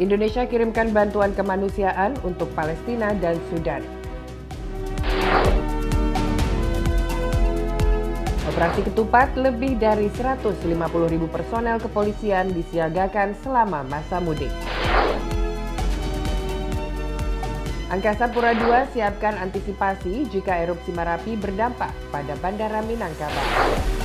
Indonesia kirimkan bantuan kemanusiaan untuk Palestina dan Sudan. Operasi Ketupat lebih dari 150 ribu personel kepolisian disiagakan selama masa mudik. Angkasa Pura II siapkan antisipasi jika erupsi Marapi berdampak pada Bandara Minangkabau.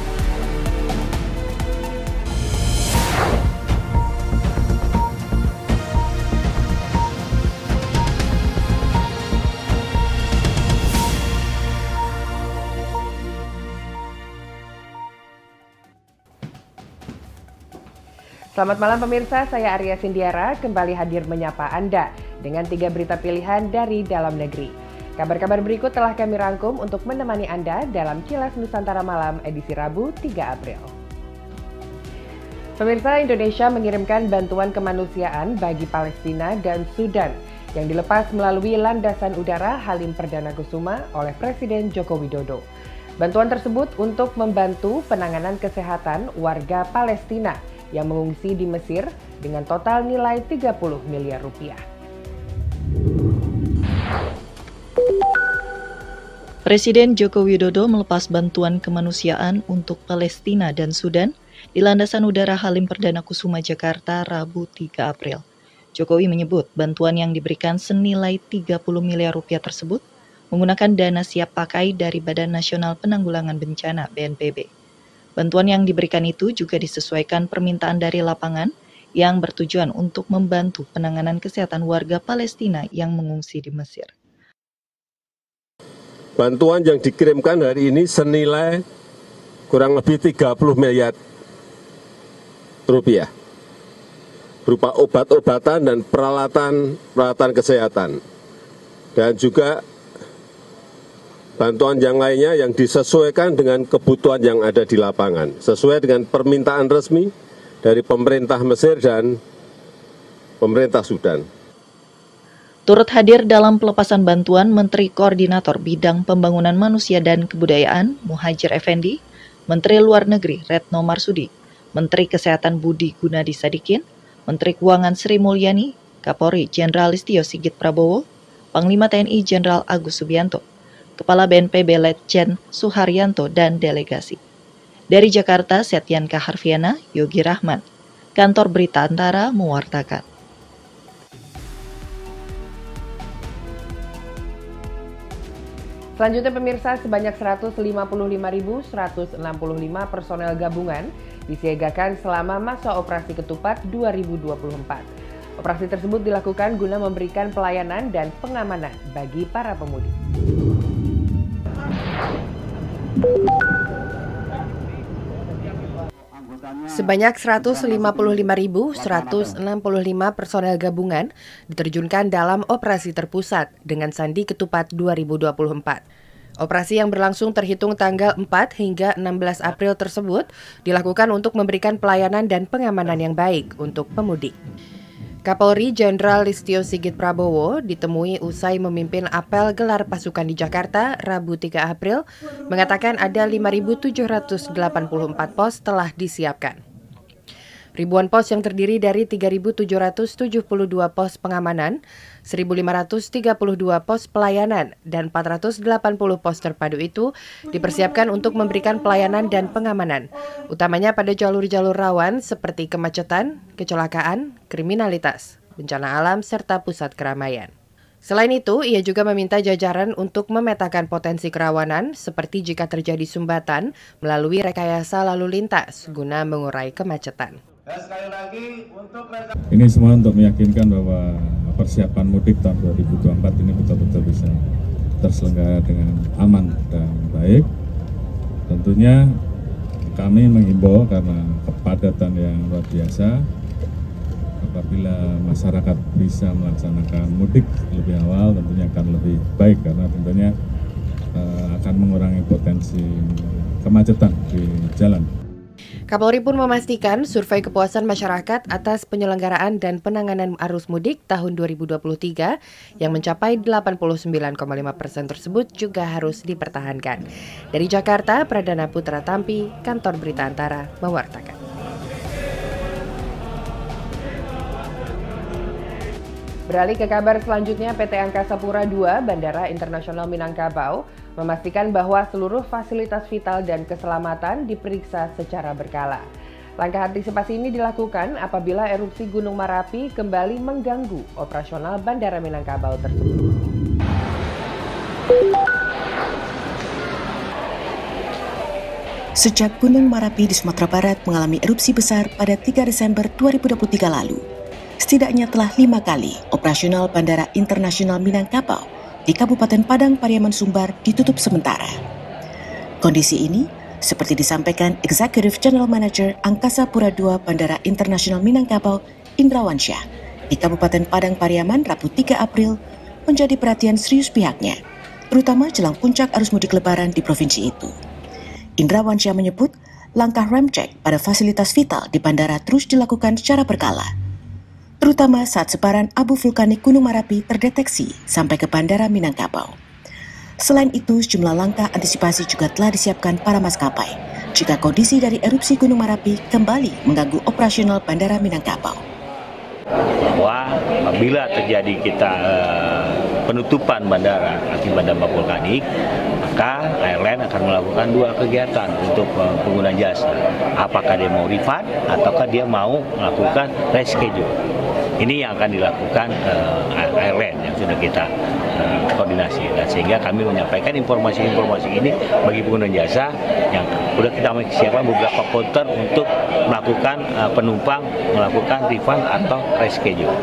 Selamat malam pemirsa, saya Arya Sindiara kembali hadir menyapa Anda dengan tiga berita pilihan dari dalam negeri. Kabar-kabar berikut telah kami rangkum untuk menemani Anda dalam Kilas Nusantara Malam edisi Rabu 3 April. Pemirsa Indonesia mengirimkan bantuan kemanusiaan bagi Palestina dan Sudan yang dilepas melalui landasan udara Halim Perdana Kusuma oleh Presiden Joko Widodo. Bantuan tersebut untuk membantu penanganan kesehatan warga Palestina yang mengungsi di Mesir dengan total nilai 30 miliar rupiah. Presiden Joko Widodo melepas bantuan kemanusiaan untuk Palestina dan Sudan di landasan udara Halim Perdana Kusuma Jakarta Rabu 3 April. Jokowi menyebut bantuan yang diberikan senilai 30 miliar rupiah tersebut menggunakan dana siap pakai dari Badan Nasional Penanggulangan Bencana BNPB. Bantuan yang diberikan itu juga disesuaikan permintaan dari lapangan yang bertujuan untuk membantu penanganan kesehatan warga Palestina yang mengungsi di Mesir. Bantuan yang dikirimkan hari ini senilai kurang lebih 30 miliar rupiah berupa obat-obatan dan peralatan peralatan kesehatan dan juga bantuan yang lainnya yang disesuaikan dengan kebutuhan yang ada di lapangan, sesuai dengan permintaan resmi dari pemerintah Mesir dan pemerintah Sudan. Turut hadir dalam pelepasan bantuan Menteri Koordinator Bidang Pembangunan Manusia dan Kebudayaan Muhajir Effendi, Menteri Luar Negeri Retno Marsudi, Menteri Kesehatan Budi Gunadi Sadikin, Menteri Keuangan Sri Mulyani, Kapolri Jenderal Listio Sigit Prabowo, Panglima TNI Jenderal Agus Subianto, Kepala BNPB Letjen Suharyanto dan delegasi. Dari Jakarta, Setian Kaharfiana, Yogi Rahman. Kantor Berita Antara mewartakan. Selanjutnya pemirsa, sebanyak 155.165 personel gabungan disiagakan selama masa operasi ketupat 2024. Operasi tersebut dilakukan guna memberikan pelayanan dan pengamanan bagi para pemudik. Sebanyak 155.165 personel gabungan diterjunkan dalam operasi terpusat dengan Sandi Ketupat 2024. Operasi yang berlangsung terhitung tanggal 4 hingga 16 April tersebut dilakukan untuk memberikan pelayanan dan pengamanan yang baik untuk pemudik. Kapolri Jenderal Listio Sigit Prabowo ditemui usai memimpin apel gelar pasukan di Jakarta Rabu 3 April mengatakan ada 5.784 pos telah disiapkan. Ribuan pos yang terdiri dari 3.772 pos pengamanan, 1.532 pos pelayanan, dan 480 pos terpadu itu dipersiapkan untuk memberikan pelayanan dan pengamanan, utamanya pada jalur-jalur rawan seperti kemacetan, kecelakaan, kriminalitas, bencana alam, serta pusat keramaian. Selain itu, ia juga meminta jajaran untuk memetakan potensi kerawanan seperti jika terjadi sumbatan melalui rekayasa lalu lintas guna mengurai kemacetan. Ini semua untuk meyakinkan bahwa persiapan mudik tahun 2024 ini betul-betul bisa terselenggara dengan aman dan baik. Tentunya kami mengimbau karena kepadatan yang luar biasa apabila masyarakat bisa melaksanakan mudik lebih awal tentunya akan lebih baik karena tentunya uh, akan mengurangi potensi kemacetan di jalan. Kapolri pun memastikan survei kepuasan masyarakat atas penyelenggaraan dan penanganan arus mudik tahun 2023 yang mencapai 89,5 persen tersebut juga harus dipertahankan. Dari Jakarta, Pradana Putra Tampi, Kantor Berita Antara, mewartakan. Beralih ke kabar selanjutnya, PT Angkasa Pura II Bandara Internasional Minangkabau memastikan bahwa seluruh fasilitas vital dan keselamatan diperiksa secara berkala. Langkah antisipasi ini dilakukan apabila erupsi Gunung Marapi kembali mengganggu operasional Bandara Minangkabau tersebut. Sejak Gunung Marapi di Sumatera Barat mengalami erupsi besar pada 3 Desember 2023 lalu, setidaknya telah lima kali operasional Bandara Internasional Minangkabau di Kabupaten Padang Pariaman Sumbar ditutup sementara. Kondisi ini seperti disampaikan Executive General Manager Angkasa Pura II Bandara Internasional Minangkabau Indrawansyah di Kabupaten Padang Pariaman Rabu 3 April menjadi perhatian serius pihaknya, terutama jelang puncak arus mudik lebaran di provinsi itu. Indrawansyah menyebut langkah rem check pada fasilitas vital di bandara terus dilakukan secara berkala terutama saat sebaran abu vulkanik Gunung Marapi terdeteksi sampai ke Bandara Minangkabau. Selain itu, sejumlah langkah antisipasi juga telah disiapkan para maskapai jika kondisi dari erupsi Gunung Marapi kembali mengganggu operasional Bandara Minangkabau. Bahwa apabila terjadi kita uh, penutupan bandara akibat dampak vulkanik, maka airline akan melakukan dua kegiatan untuk uh, pengguna jasa. Apakah dia mau refund ataukah dia mau melakukan reschedule. Ini yang akan dilakukan uh, airline yang sudah kita uh, koordinasi dan sehingga kami menyampaikan informasi-informasi ini bagi pengguna jasa yang sudah kita siapkan beberapa counter untuk melakukan uh, penumpang melakukan refund atau reschedule.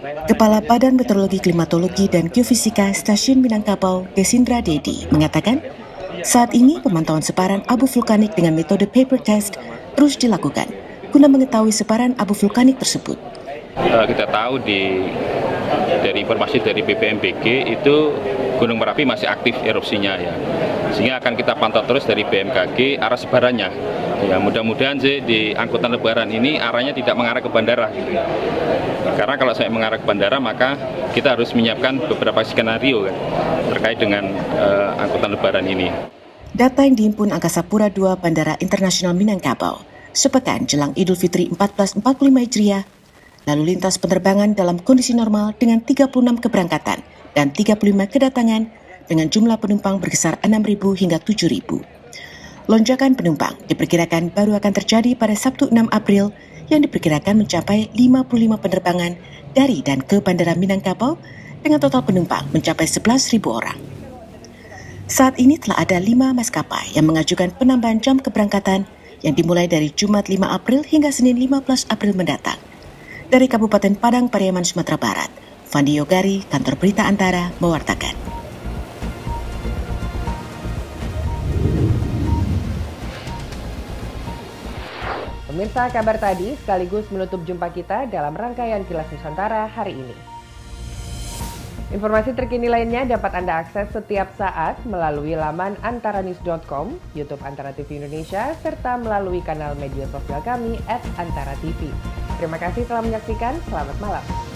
Kepala Badan Meteorologi Klimatologi dan Geofisika Stasiun Minangkabau, Desindra Dedi, mengatakan saat ini pemantauan sebaran abu vulkanik dengan metode paper test terus dilakukan guna mengetahui sebaran abu vulkanik tersebut kita tahu di dari informasi dari BPMBG itu Gunung Merapi masih aktif erupsinya ya. Sehingga akan kita pantau terus dari BMKG arah sebarannya. Ya, mudah-mudahan sih di angkutan lebaran ini arahnya tidak mengarah ke bandara. Karena kalau saya mengarah ke bandara maka kita harus menyiapkan beberapa skenario kan, terkait dengan uh, angkutan lebaran ini. Data yang dihimpun Angkasa Pura II Bandara Internasional Minangkabau sepekan jelang Idul Fitri 1445 Hijriah lalu lintas penerbangan dalam kondisi normal dengan 36 keberangkatan dan 35 kedatangan dengan jumlah penumpang berkisar 6.000 hingga 7.000. Lonjakan penumpang diperkirakan baru akan terjadi pada Sabtu 6 April yang diperkirakan mencapai 55 penerbangan dari dan ke Bandara Minangkabau dengan total penumpang mencapai 11.000 orang. Saat ini telah ada lima maskapai yang mengajukan penambahan jam keberangkatan yang dimulai dari Jumat 5 April hingga Senin 15 April mendatang. Dari Kabupaten Padang, Pariaman, Sumatera Barat, Fandi Yogari, Kantor Berita Antara, mewartakan. Pemirsa kabar tadi sekaligus menutup jumpa kita dalam rangkaian Kilas Nusantara hari ini. Informasi terkini lainnya dapat Anda akses setiap saat melalui laman antaranews.com, YouTube Antara TV Indonesia, serta melalui kanal media sosial kami at Antara TV. Terima kasih telah menyaksikan. Selamat malam.